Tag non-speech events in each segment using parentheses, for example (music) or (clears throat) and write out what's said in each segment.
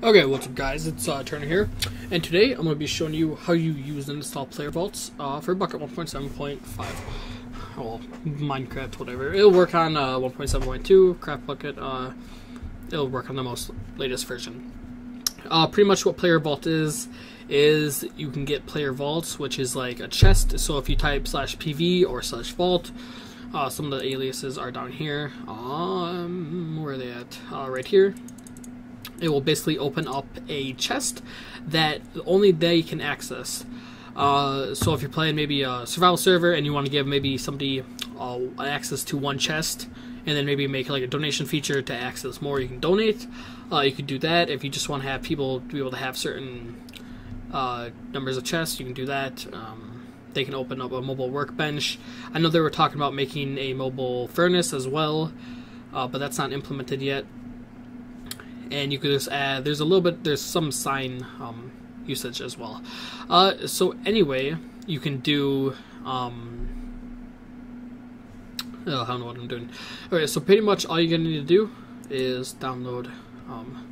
Okay, what's up guys, it's uh, Turner here, and today I'm going to be showing you how you use and install player vaults uh, for Bukkit 1.7.5, well, Minecraft, whatever. It'll work on uh, 1.7.2, Craft Bukkit, uh, it'll work on the most latest version. Uh, pretty much what player vault is, is you can get player vaults, which is like a chest, so if you type slash PV or slash vault, uh, some of the aliases are down here, um, where are they at? Right here it will basically open up a chest that only they can access. Uh, so if you're playing maybe a survival server and you want to give maybe somebody uh, access to one chest, and then maybe make like a donation feature to access more, you can donate. Uh, you could do that if you just want to have people to be able to have certain uh, numbers of chests. You can do that. Um, they can open up a mobile workbench. I know they were talking about making a mobile furnace as well, uh, but that's not implemented yet and you could just add there's a little bit there's some sign um, usage as well. Uh, so anyway you can do um, oh, I don't know what I'm doing. Okay so pretty much all you're gonna need to do is download um,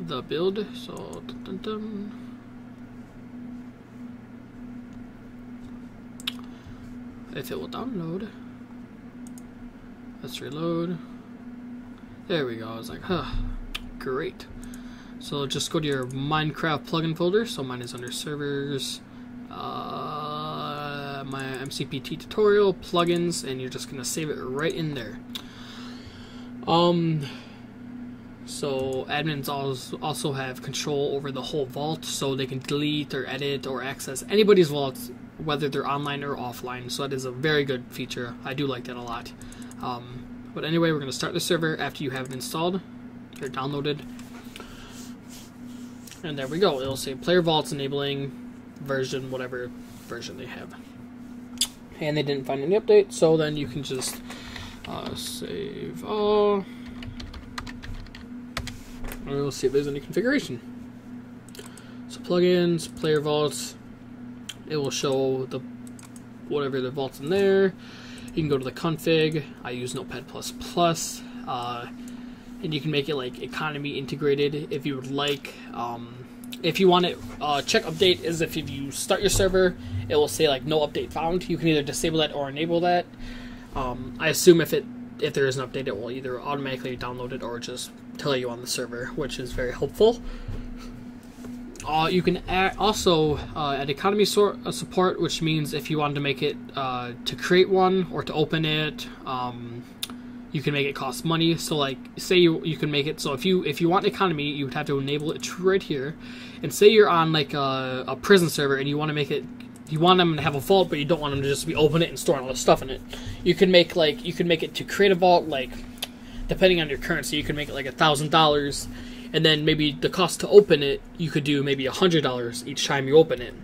the build. So dun, dun, dun. if it will download let's reload. There we go. I was like huh Great. So just go to your Minecraft plugin folder. So mine is under servers, uh, my MCPT tutorial, plugins, and you're just gonna save it right in there. Um, so admins also have control over the whole vault, so they can delete or edit or access anybody's vaults, whether they're online or offline. So that is a very good feature. I do like that a lot. Um, but anyway, we're gonna start the server after you have it installed or downloaded. And there we go. It'll say player vaults enabling version, whatever version they have. And they didn't find any update, so then you can just uh, save all. And we'll see if there's any configuration. So plugins, player vaults, it will show the whatever the vaults in there. You can go to the config. I use Notepad++. Uh, and you can make it like economy integrated if you would like. Um, if you want it, uh, check update is if, you start your server, it will say like no update found. You can either disable that or enable that. Um, I assume if it if there is an update, it will either automatically download it or just tell you on the server, which is very helpful. Uh, you can add, also uh, add economy sort, uh, support, which means if you wanted to make it uh, to create one or to open it, um, you can make it cost money. So like say you you can make it so if you if you want economy, you would have to enable it right here. And say you're on like a, a prison server and you want to make it you want them to have a vault, but you don't want them to just be open it and storing all the stuff in it. You can make like you can make it to create a vault like depending on your currency, you can make it like a thousand dollars, and then maybe the cost to open it you could do maybe a hundred dollars each time you open it.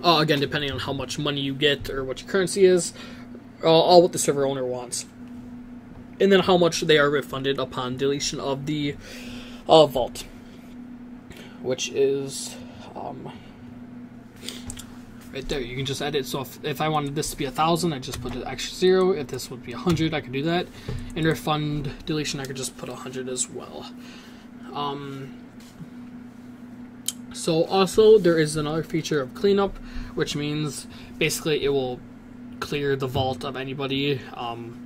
Uh, again, depending on how much money you get or what your currency is, all, all what the server owner wants and then how much they are refunded upon deletion of the uh, vault, which is um, right there. You can just edit. So if, if I wanted this to be a thousand, I just put an extra zero. If this would be a hundred, I could do that. And refund deletion, I could just put a hundred as well. Um, so also there is another feature of cleanup, which means basically it will clear the vault of anybody. Um,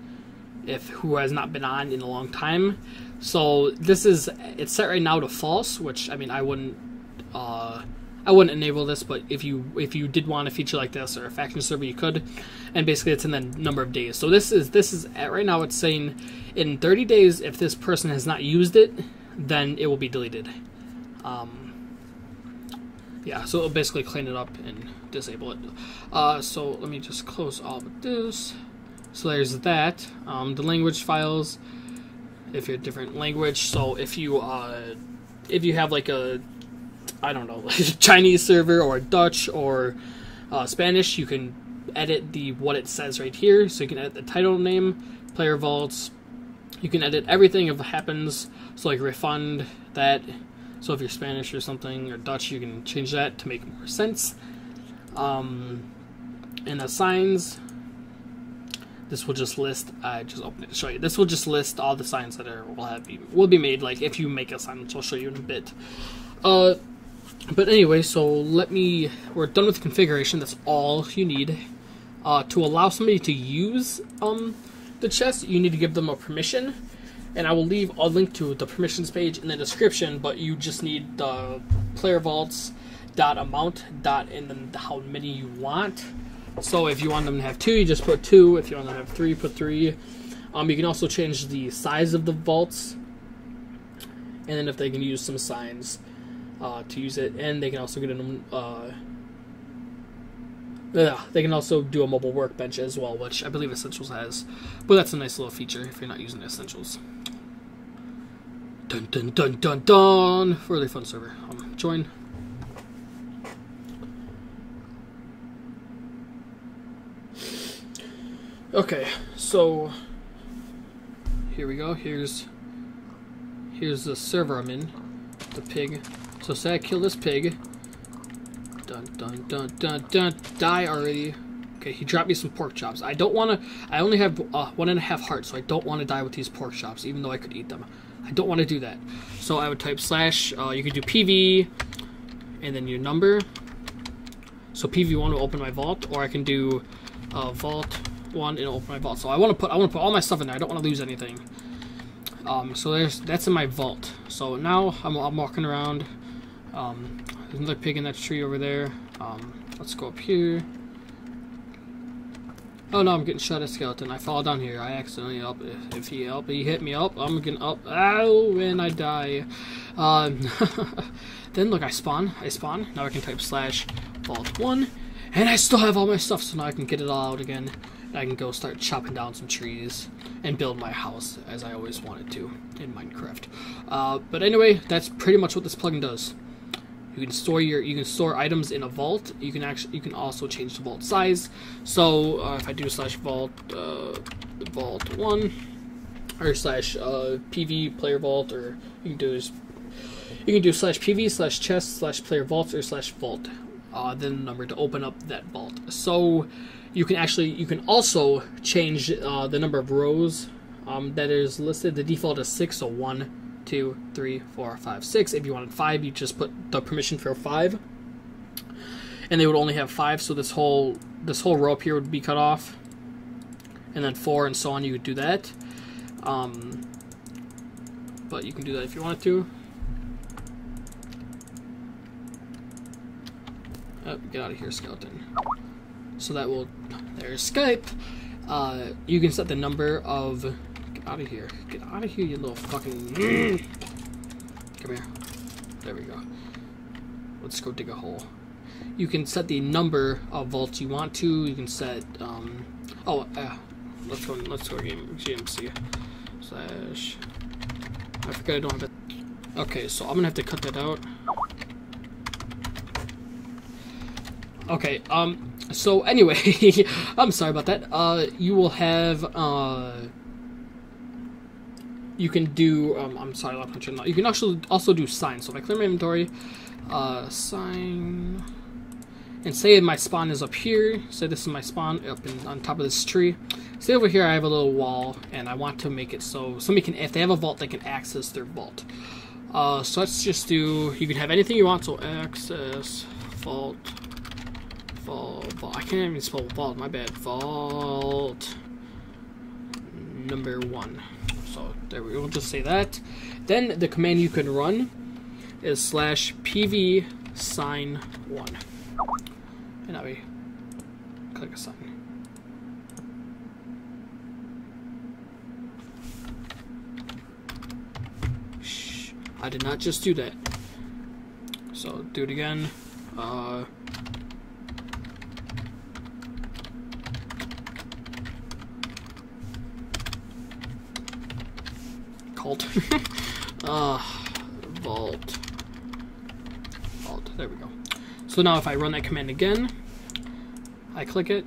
if who has not been on in a long time. So this is it's set right now to false, which I mean I wouldn't uh, I wouldn't enable this, but if you if you did want a feature like this or a faction server, you could. And basically, it's in the number of days. So this is this is at, right now. It's saying in 30 days, if this person has not used it, then it will be deleted. Um, yeah, so it'll basically clean it up and disable it. Uh, so let me just close all of this. So there's that. Um, the language files, if you're a different language. So if you uh, if you have like a I don't know (laughs) Chinese server or Dutch or uh, Spanish, you can edit the what it says right here. So you can edit the title name, player vaults. You can edit everything if it happens. So like refund that. So if you're Spanish or something or Dutch, you can change that to make more sense. Um, and assigns this will just list. I just open it to show you. This will just list all the signs that are will have be will be made. Like if you make a sign, which I'll show you in a bit. Uh, but anyway, so let me. We're done with configuration. That's all you need. Uh, to allow somebody to use um the chest, you need to give them a permission. And I will leave a link to the permissions page in the description. But you just need the player vaults dot amount dot and then how many you want. So if you want them to have two, you just put two. If you want them to have three, put three. Um, you can also change the size of the vaults, and then if they can use some signs uh, to use it, and they can also get an uh, they can also do a mobile workbench as well, which I believe Essentials has. But that's a nice little feature if you're not using Essentials. Dun dun dun dun dun! Really fun server. Um, join. Okay, so here we go. Here's here's the server I'm in. The pig. So say I kill this pig. Dun dun dun dun dun. Die already. Okay, he dropped me some pork chops. I don't want to. I only have uh, one and a half hearts, so I don't want to die with these pork chops, even though I could eat them. I don't want to do that. So I would type slash. Uh, you could do PV, and then your number. So PV1 will open my vault, or I can do uh, vault one and open my vault. So I want to put I want to put all my stuff in there. I don't want to lose anything. Um, so there's that's in my vault. So now I'm, I'm walking around. Um, there's another pig in that tree over there. Um, let's go up here. Oh no, I'm getting shot at skeleton. I fall down here. I accidentally up. If, if he up, he hit me up. I'm getting up. Ow, and I die. Um, (laughs) then look, I spawn. I spawn. Now I can type slash vault one, and I still have all my stuff. So now I can get it all out again. I can go start chopping down some trees and build my house as I always wanted to in Minecraft. Uh, but anyway, that's pretty much what this plugin does. You can store your you can store items in a vault. You can actually you can also change the vault size. So uh, if I do slash vault uh, vault one or slash uh, PV player vault, or you can do is you can do slash PV slash chest slash player vault or slash vault. Uh, then number to open up that vault. So you can actually you can also change uh, the number of rows um, that is listed. The default is six, so one, two, three, four, five, six. If you wanted five, you just put the permission for five, and they would only have five. So this whole this whole row up here would be cut off, and then four and so on. You could do that, um, but you can do that if you wanted to. Oh, get out of here, skeleton so that will there's Skype. Uh, you can set the number of get out of here, get out of here, you little fucking (clears throat) come here. There we go. Let's go dig a hole. You can set the number of vaults you want to. You can set um, oh uh, let's go let's go game GMC slash I forgot I don't have it. Okay, so I'm gonna have to cut that out. Okay, um, so anyway, (laughs) I'm sorry about that. Uh, you will have, uh, you can do, um, I'm sorry, I'm not You can also, also do signs. So if I clear my inventory, uh, sign, and say my spawn is up here, say this is my spawn up in, on top of this tree. Say over here I have a little wall, and I want to make it so somebody can, if they have a vault, they can access their vault. Uh, so let's just do, you can have anything you want, so access vault Vault, vault. I can't even spell vault, my bad. Vault number one. So there we go, we'll just say that. Then the command you can run is slash pv sign one. And now we click a sign. Shh, I did not just do that. So do it again. Uh, called? (laughs) uh, vault. Vault. There we go. So now if I run that command again, I click it.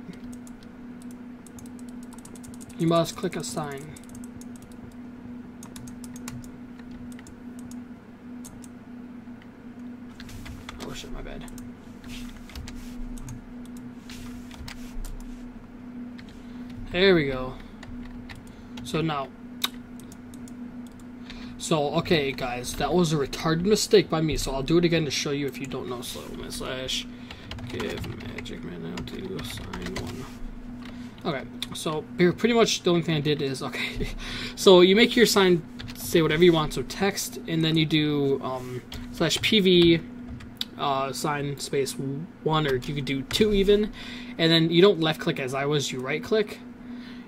You must click assign. sign. Oh shit, my bad. There we go. So now. So, okay, guys, that was a retarded mistake by me, so I'll do it again to show you if you don't know. So, my slash give magic man now to sign one. Okay, so here, pretty much the only thing I did is, (laughs) okay, so you make your sign say whatever you want, so text, and then you do um, slash PV uh, sign space one, or you could do two even, and then you don't left click as I was, you right click,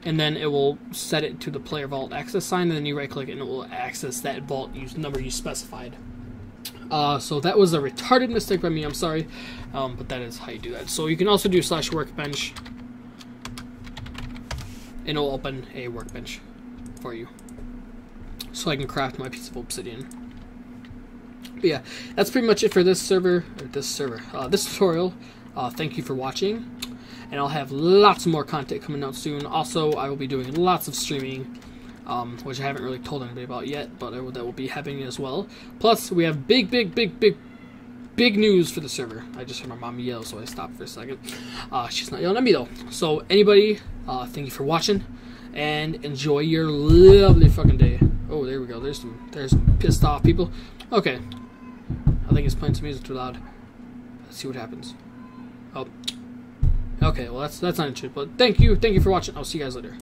and then it will set it to the player vault access sign, and then you right click and it will access that vault use number you specified. Uh, so that was a retarded mistake by me, I'm sorry, um, but that is how you do that. So you can also do slash workbench, and it'll open a workbench for you. So I can craft my piece of obsidian. But yeah, that's pretty much it for this server, this server, uh, this tutorial. Uh, thank you for watching, and I'll have lots more content coming out soon. Also, I will be doing lots of streaming, um, which I haven't really told anybody about yet, but will, that will be happening as well. Plus, we have big, big, big, big, big news for the server. I just heard my mom yell, so I stopped for a second. Uh, she's not yelling at me though. So anybody, uh, thank you for watching, and enjoy your lovely fucking day. Oh, there we go. There's some, there's some pissed off people. Okay. I think it's playing some music too loud. Let's see what happens. Okay, well that's that's not interesting. But thank you, thank you for watching. I'll see you guys later.